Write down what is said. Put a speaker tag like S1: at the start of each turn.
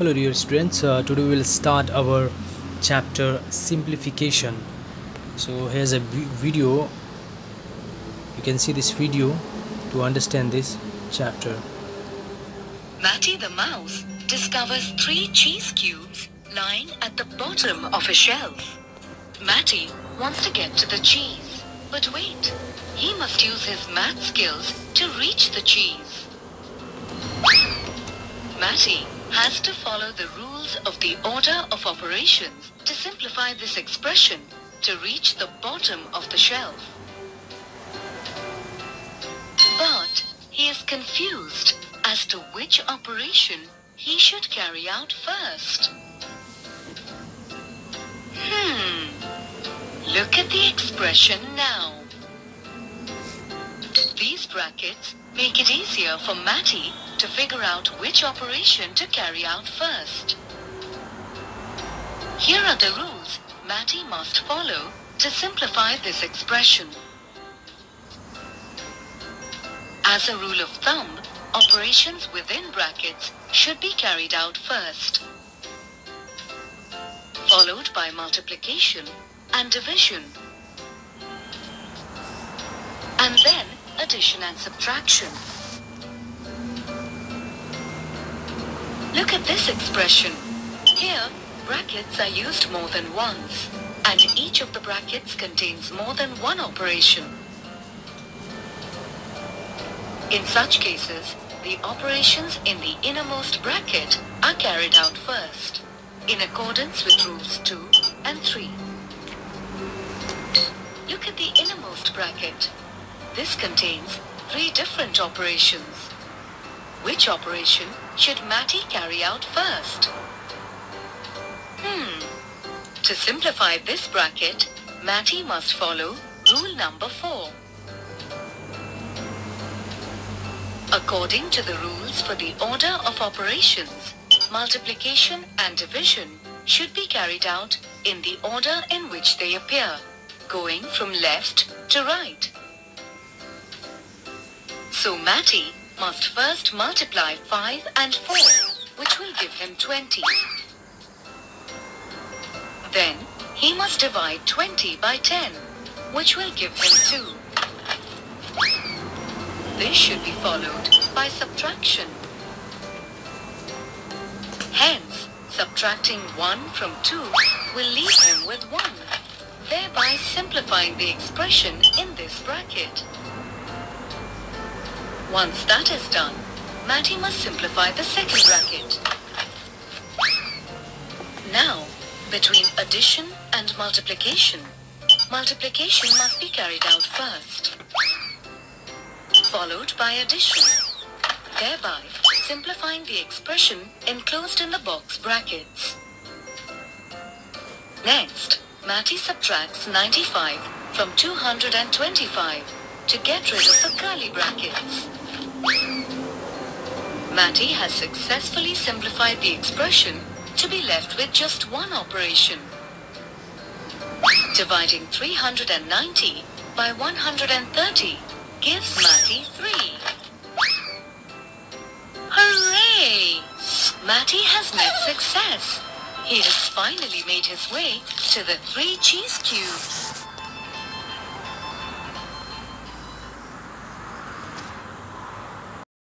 S1: Hello dear students, uh, today we will start our chapter simplification. So here's a video. You can see this video to understand this chapter.
S2: Matty the mouse discovers three cheese cubes lying at the bottom of a shelf. Matty wants to get to the cheese, but wait, he must use his math skills to reach the cheese. Matty has to follow the rules of the order of operations to simplify this expression to reach the bottom of the shelf. But he is confused as to which operation he should carry out first. Hmm. Look at the expression now. These brackets make it easier for Matty to figure out which operation to carry out first. Here are the rules Matty must follow to simplify this expression. As a rule of thumb, operations within brackets should be carried out first, followed by multiplication and division, and then addition and subtraction. Look at this expression. Here, brackets are used more than once, and each of the brackets contains more than one operation. In such cases, the operations in the innermost bracket are carried out first, in accordance with rules 2 and 3. Look at the innermost bracket. This contains three different operations. Which operation should Matty carry out first? Hmm. To simplify this bracket, Matty must follow rule number 4. According to the rules for the order of operations, multiplication and division should be carried out in the order in which they appear, going from left to right. So Matty must first multiply 5 and 4, which will give him 20. Then he must divide 20 by 10, which will give him 2. This should be followed by subtraction. Hence, subtracting 1 from 2 will leave him with 1, thereby simplifying the expression in this bracket. Once that is done, Matty must simplify the second bracket. Now, between addition and multiplication, multiplication must be carried out first, followed by addition, thereby simplifying the expression enclosed in the box brackets. Next, Matty subtracts 95 from 225 to get rid of the curly brackets. Matty has successfully simplified the expression to be left with just one operation. Dividing 390 by 130 gives Matty 3. Hooray! Matty has met success. He has finally made his way to the three cheese cubes.